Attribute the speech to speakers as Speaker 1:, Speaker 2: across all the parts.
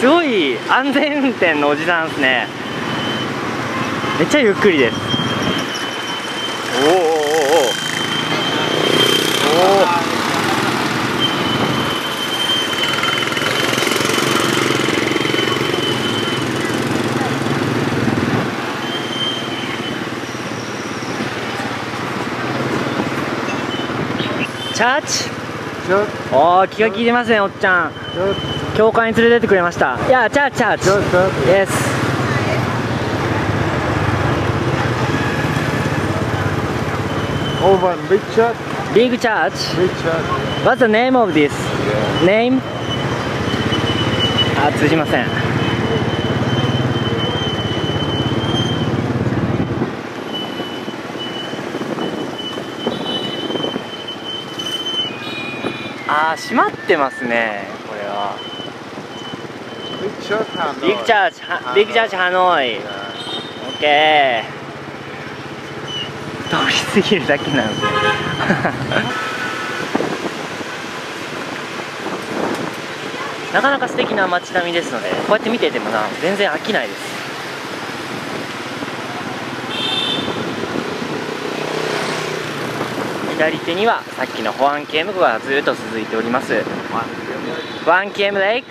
Speaker 1: すごい安全運転のおじさんですね。めっちゃゆっくりです。おおおおおおチャーチ。あャ気が利いてますねおっちゃん。教会に連れてってくれました。いやチャーチャーチイ
Speaker 2: エスオー
Speaker 1: バン
Speaker 2: ビッグチャー。
Speaker 1: チビッグチャーチ。ビッグ
Speaker 2: チャー。
Speaker 1: チ What's the name of this?、Yeah. Name? あ通じません。あー閉まってますねこれは.ビッグチャーチはビッグチャーチハノイ。
Speaker 2: Yeah.
Speaker 1: オッケー。通り過ぎるだけなんで。す ねなかなか素敵な街並みですのでこうやって見ててもな全然飽きないです左手にはさっきの保安刑務湖がずっと続いております。ワンケームレイク。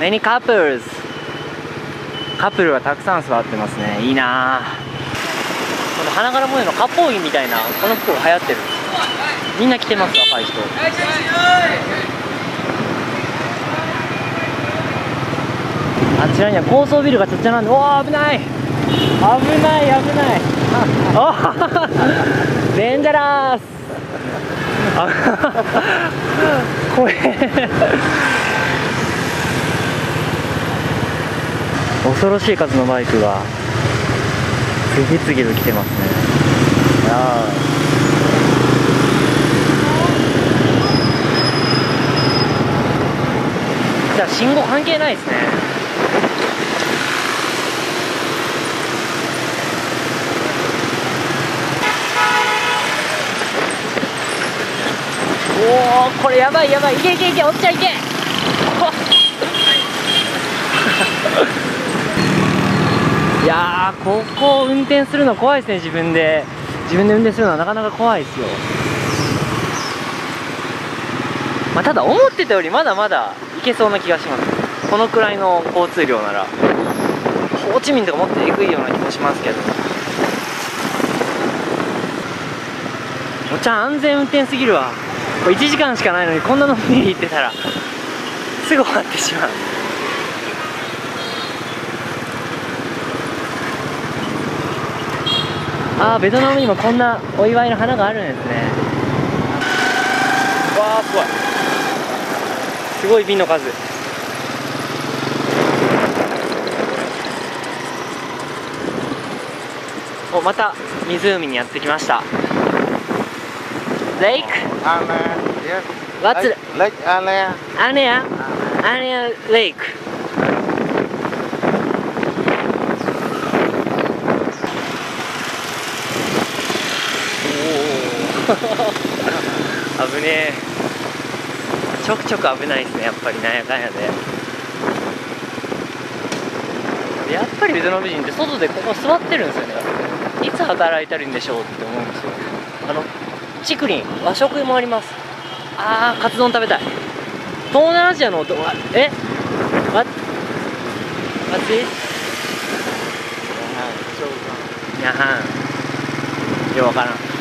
Speaker 1: Many couples カップルがたくさん座ってますね。いいなこの花柄模様の割烹着みたいなこの服が流行ってる。みんな着てます若い人。あちらには高層ビルが立ち並んでおお危ない。危ない危ない。お デンジャラースあ怖え恐ろしい数のバイクが次々と来てますね。いやじゃあ信号関係ないですね。おおこれやばいやばい。いけいけいけおっちゃんいけ。いやーここを運転するの怖いですね自分で。自分で運転するのはなかなか怖いですよ。まあただ思ってたよりまだまだ行けそうな気がします。このくらいの交通量なら。ホーチミンとかもっとえぐいような気もしますけど。おっちゃん安全運転すぎるわ。これ1時間しかないのにこんなのんびり行ってたらすぐ終わってしまう。あーベトナムにもこんなお祝いの花があるんですね。わあすごい。すごい瓶の数。おまた湖にやってきました。レイク.アネアアネアレイクおお危ねえ。ちょくちょく危ないですねやっぱりなんやかんやで。やっぱりベトナム人って外でここ座ってるんですよね。いつ働いてるんでしょうって思うんですよ。あのチクリン和食もあります。あーカツ丼食べたい。東南アジアの音はえ？わわちにゃはんようわからん